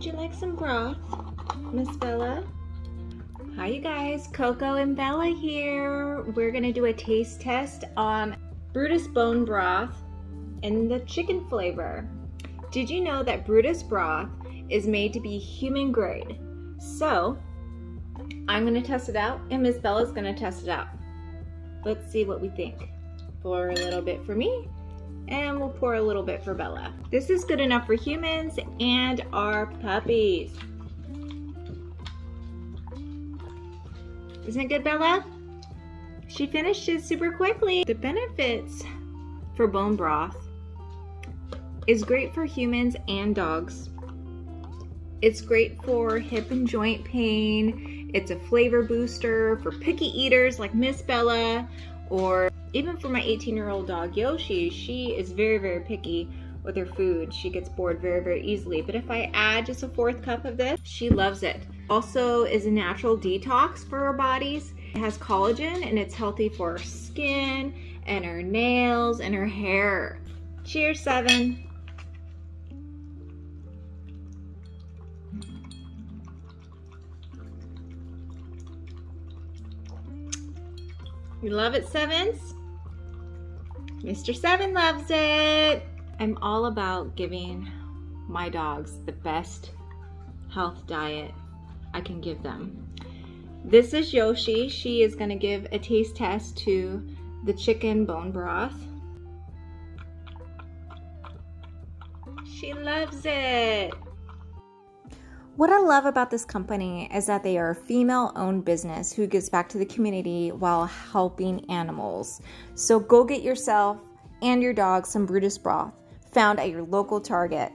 Would you like some broth, Miss Bella? Hi you guys, Coco and Bella here. We're gonna do a taste test on Brutus bone broth and the chicken flavor. Did you know that Brutus broth is made to be human grade? So, I'm gonna test it out and Miss Bella's gonna test it out. Let's see what we think. Pour a little bit for me and we'll pour a little bit for Bella. This is good enough for humans and our puppies. Isn't it good, Bella? She finished it super quickly. The benefits for bone broth is great for humans and dogs. It's great for hip and joint pain. It's a flavor booster for picky eaters like Miss Bella or even for my 18 year old dog Yoshi, she is very, very picky with her food. She gets bored very, very easily. But if I add just a fourth cup of this, she loves it. Also is a natural detox for our bodies. It has collagen and it's healthy for our skin and her nails and her hair. Cheers, Seven. You love it, Sevens. Mr. Seven loves it. I'm all about giving my dogs the best health diet I can give them. This is Yoshi. She is gonna give a taste test to the chicken bone broth. She loves it. What I love about this company is that they are a female owned business who gives back to the community while helping animals. So go get yourself and your dog some Brutus broth found at your local Target.